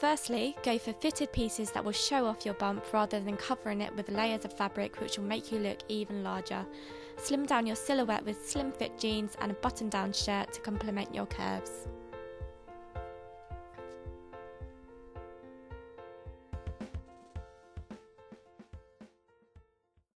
Firstly, go for fitted pieces that will show off your bump rather than covering it with layers of fabric which will make you look even larger. Slim down your silhouette with slim fit jeans and a button down shirt to complement your curves.